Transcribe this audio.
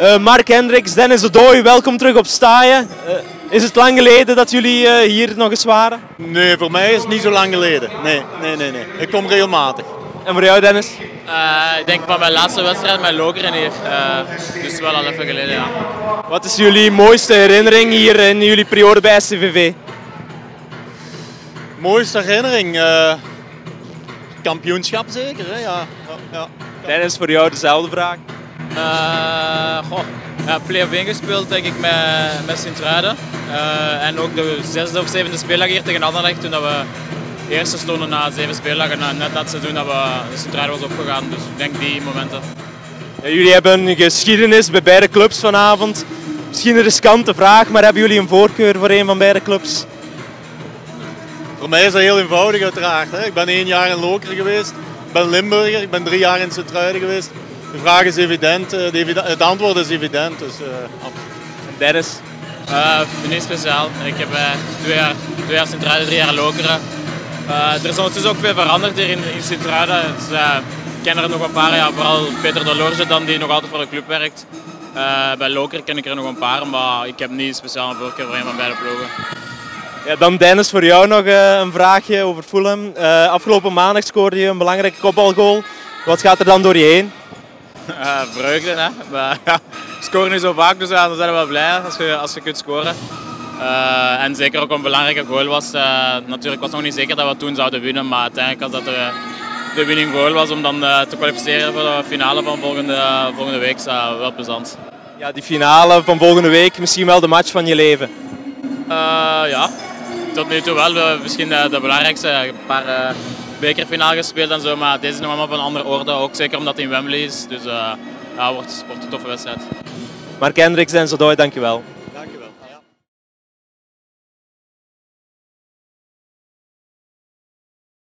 Uh, Mark Hendricks, Dennis Odoi, welkom terug op Staaien. Uh, is het lang geleden dat jullie uh, hier nog eens waren? Nee, voor mij is het niet zo lang geleden. Nee, nee, nee. nee. Ik kom regelmatig. En voor jou Dennis? ik denk van mijn laatste wedstrijd met Lokeren hier. dus wel al even geleden, ja. Wat is jullie mooiste herinnering hier in jullie periode bij SCVV? Mooiste herinnering? kampioenschap zeker, hè? Ja. Ja, ja. Dennis, voor jou dezelfde vraag. Uh, goh, ja, play-off gespeeld denk ik met, met Sint-Truiden. Uh, en ook de zesde of zevende speeldag hier tegen Anderlecht toen dat we eerste stonden na zeven speeldagen. En net dat seizoen dat we Sint-Truiden was opgegaan. Dus ik denk die momenten. Ja, jullie hebben een geschiedenis bij beide clubs vanavond. Misschien een riskante vraag, maar hebben jullie een voorkeur voor een van beide clubs? Voor mij is dat heel eenvoudig uiteraard. Hè. Ik ben één jaar in Lokeren geweest. Ik ben Limburger, ik ben drie jaar in Sint-Truiden geweest. De vraag is evident, eh, het antwoord is evident. Dus, uh, Dennis? Uh, niet speciaal. Ik heb uh, twee jaar, twee jaar Sint-Truiden, drie jaar Lokeren. Uh, er is ondertussen ook veel veranderd hier in, in Sint-Truiden. Dus, ik ken er nog een paar, ja, vooral Peter Delorge dan, die nog altijd voor de club werkt. bij Lokeren ken ik er nog een paar, maar ik heb niet speciaal een voorkeur voor een van beide ploegen. Ja, dan Dennis, voor jou nog een vraagje over Fulham. afgelopen maandag scoorde je een belangrijke kopbalgoal. Wat gaat er dan door je heen? Uh, vreugde, hè. Maar ja, scoren niet zo vaak, dus ja, dan zijn we wel blij als je, als je kunt scoren. Uh, en zeker ook een belangrijke goal was. Uh, natuurlijk was het nog niet zeker dat we toen zouden winnen, maar uiteindelijk als dat de, de winning goal was om dan te kwalificeren voor de finale van volgende, volgende week, is dat wel plezant. Ja, die finale van volgende week, misschien wel de match van je leven? ja, tot nu toe wel. Misschien de, de belangrijkste. Een paar bekerfinale gespeeld en zo, maar deze is nog van een andere orde. Ook zeker omdat het in Wembley is. Dus uh, ja, wordt, wordt een toffe wedstrijd. Mark Hendricks en Zodoy, dankjewel.